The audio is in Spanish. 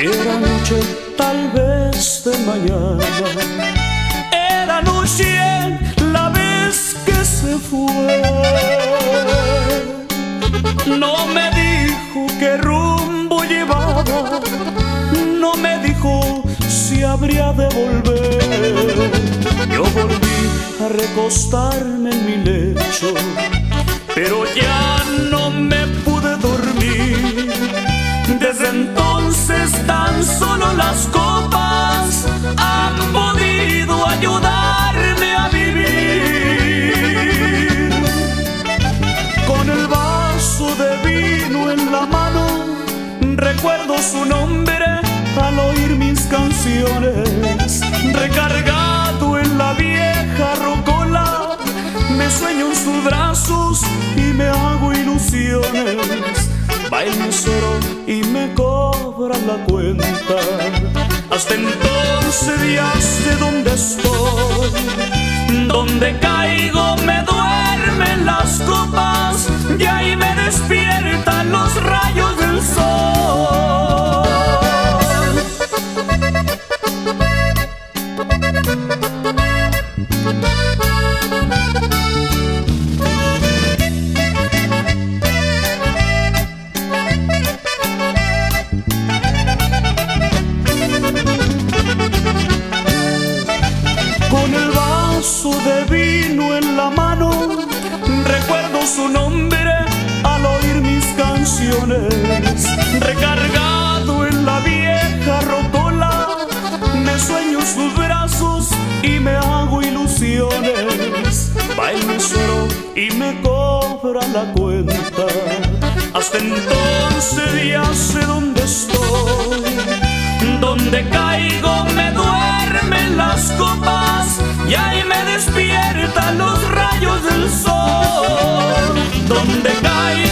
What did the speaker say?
Era noche, tal vez de mañana. Era noche la vez que se fue. No me dijo qué rumbo llevaba. No me dijo si habría de volver. Yo volví a recostarme en mi lecho, pero ya no me pude dormir. Desde entonces tan solo las copas han podido ayudarme a vivir. Con el vaso de vino en la mano, recuerdo su nombre canciones. Recargado en la vieja rocola, me sueño en sus brazos y me hago ilusiones. Va el mesero y me cobra la cuenta. Hasta entonces ya sé dónde estoy. Donde caigo me duermen las copas y ahí me despiertan vaso de vino en la mano, recuerdo su nombre al oír mis canciones. Recargado en la vieja rocola, me sueño sus brazos y me hago ilusiones. Va el mesero y me cobra la cuenta. Hasta entonces ya sé dónde estoy. Donde